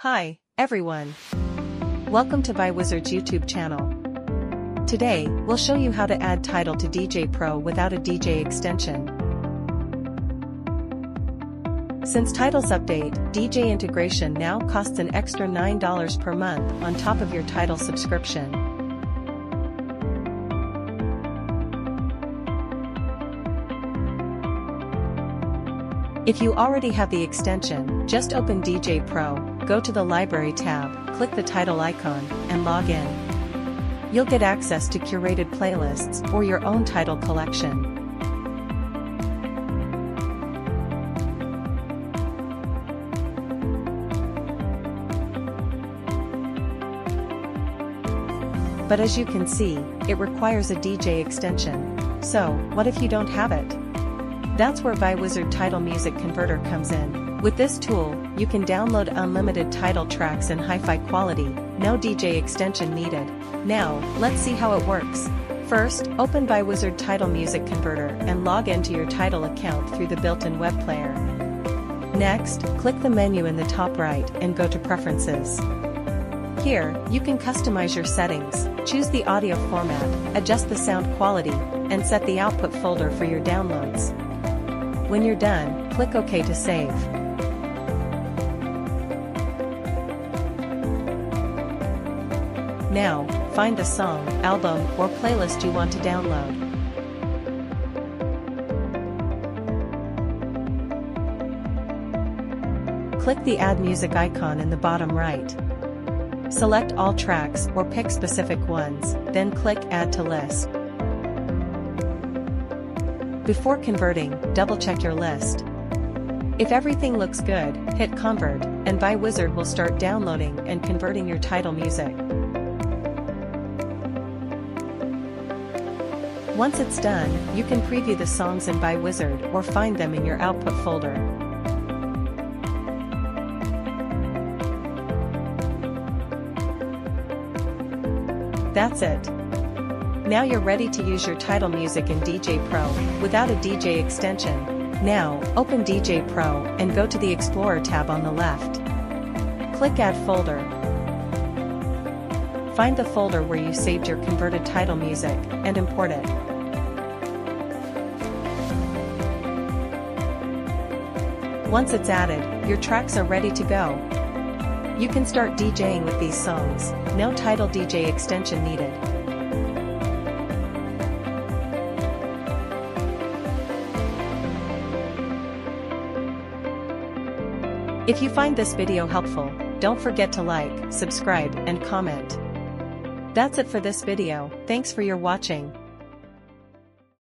Hi, everyone. Welcome to ViWizard's YouTube channel. Today, we'll show you how to add Tidal to djay Pro without a DJ extension. Since Tidal's update, DJ integration now costs an extra $9 per month on top of your Tidal subscription. If you already have the extension, just open djay Pro, go to the Library tab, click the Tidal icon, and log in. You'll get access to curated playlists or your own Tidal collection. But as you can see, it requires a DJ extension. So, what if you don't have it? That's where ViWizard Tidal Music Converter comes in. With this tool, you can download unlimited Tidal tracks in hi-fi quality, no DJ extension needed. Now, let's see how it works. First, open ViWizard Tidal Music Converter and log into your Tidal account through the built-in web player. Next, click the menu in the top right and go to Preferences. Here, you can customize your settings, choose the audio format, adjust the sound quality, and set the output folder for your downloads. When you're done, click OK to save. Now, find the song, album, or playlist you want to download. Click the Add Music icon in the bottom right. Select all tracks or pick specific ones, then click Add to List. Before converting, double-check your list. If everything looks good, hit Convert, and ViWizard will start downloading and converting your Tidal music. Once it's done, you can preview the songs in ViWizard or find them in your output folder. That's it. Now you're ready to use your Tidal music in djay Pro, without a DJ extension. Now, open djay Pro and go to the Explorer tab on the left. Click Add Folder. Find the folder where you saved your converted Tidal music, and import it. Once it's added, your tracks are ready to go. You can start DJing with these songs, no Tidal DJ extension needed. If you find this video helpful, don't forget to like, subscribe, and comment. That's it for this video, thanks for your watching.